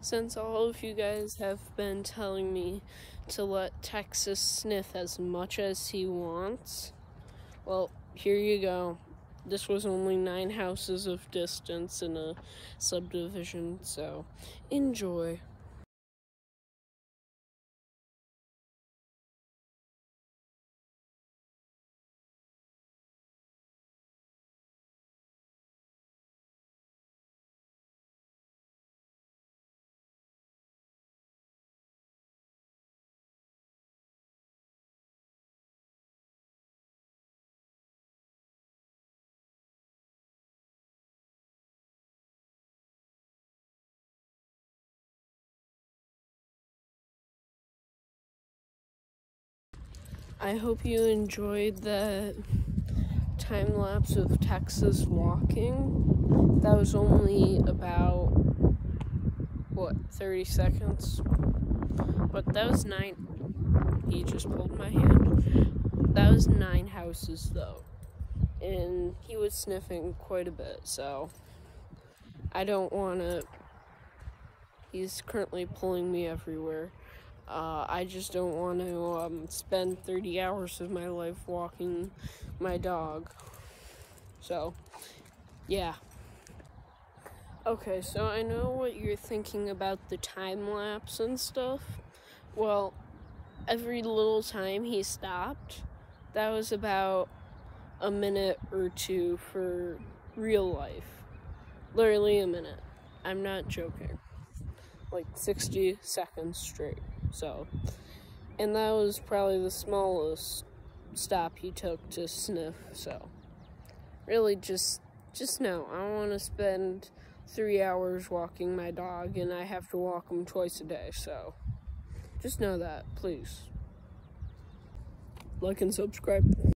since all of you guys have been telling me to let Texas sniff as much as he wants, well, here you go. This was only nine houses of distance in a subdivision, so enjoy. I hope you enjoyed the time lapse of Texas walking. That was only about, what, 30 seconds? But that was nine. He just pulled my hand. That was nine houses, though. And he was sniffing quite a bit, so I don't want to. He's currently pulling me everywhere. Uh, I just don't want to um, spend 30 hours of my life walking my dog. So, yeah. Okay, so I know what you're thinking about the time lapse and stuff. Well, every little time he stopped, that was about a minute or two for real life. Literally a minute. I'm not joking. Like 60 seconds straight. So, and that was probably the smallest stop he took to sniff. So, really, just just know I want to spend three hours walking my dog, and I have to walk him twice a day. So, just know that, please. Like and subscribe.